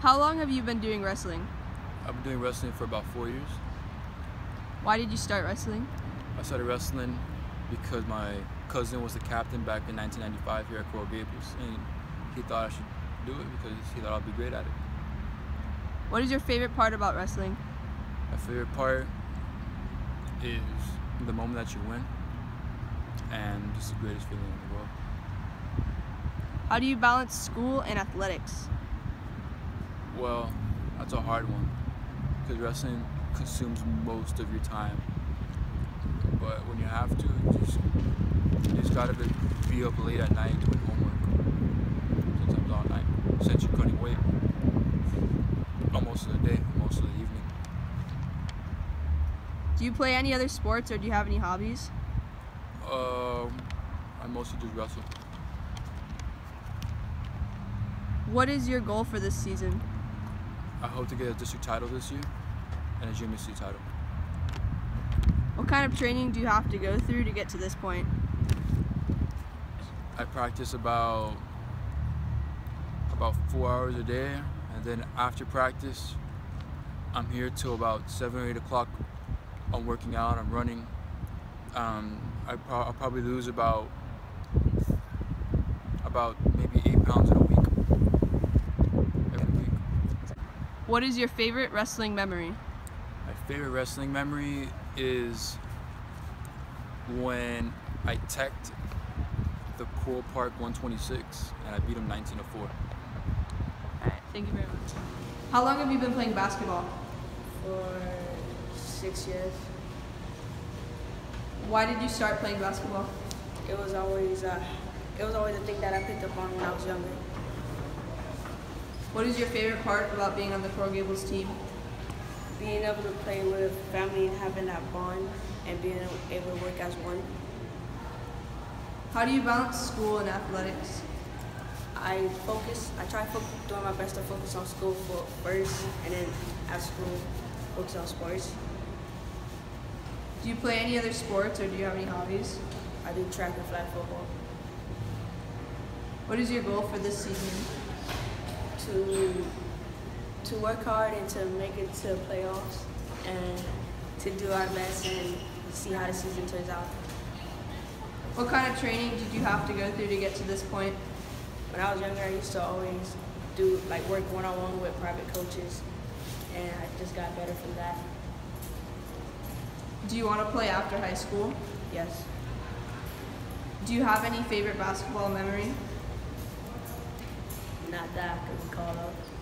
How long have you been doing wrestling? I've been doing wrestling for about four years. Why did you start wrestling? I started wrestling because my cousin was the captain back in 1995 here at Coral Gables, and he thought I should do it because he thought I'd be great at it. What is your favorite part about wrestling? My favorite part is the moment that you win, and just the greatest feeling in the world. How do you balance school and athletics? Well, that's a hard one because wrestling consumes most of your time. But when you have to, you just, you just gotta be up late at night doing homework. Sometimes all night, since you're cutting weight. Almost of the day, most of the evening. Do you play any other sports or do you have any hobbies? Um, I mostly just wrestle. What is your goal for this season? I hope to get a district title this year and a junior C title. What kind of training do you have to go through to get to this point? I practice about about four hours a day, and then after practice, I'm here till about seven or eight o'clock. I'm working out. I'm running. Um, I pro- I'll probably lose about about maybe eight pounds in a week. Every week. What is your favorite wrestling memory? My favorite wrestling memory is when I teched the Coral Park 126 and I beat him 19 to 4. Alright, thank you very much. How long have you been playing basketball? for six years. Why did you start playing basketball? It was always uh, it was always a thing that I picked up on when I was younger. What is your favorite part about being on the Coral Gables team? Being able to play with family and having that bond and being able to work as one. How do you balance school and athletics? I focus. I try doing my best to focus on school first, and then at school, focus on sports. Do you play any other sports or do you have any hobbies? I do track and flag football What is your goal for this season? To to work hard and to make it to playoffs and to do our best and see how the season turns out. What kind of training did you have to go through to get to this point? When I was younger, I used to always do like work one on one with private coaches, and I just got better from that. Do you want to play after high school? Yes, Do you have any favorite basketball memory? Not that I could recall of.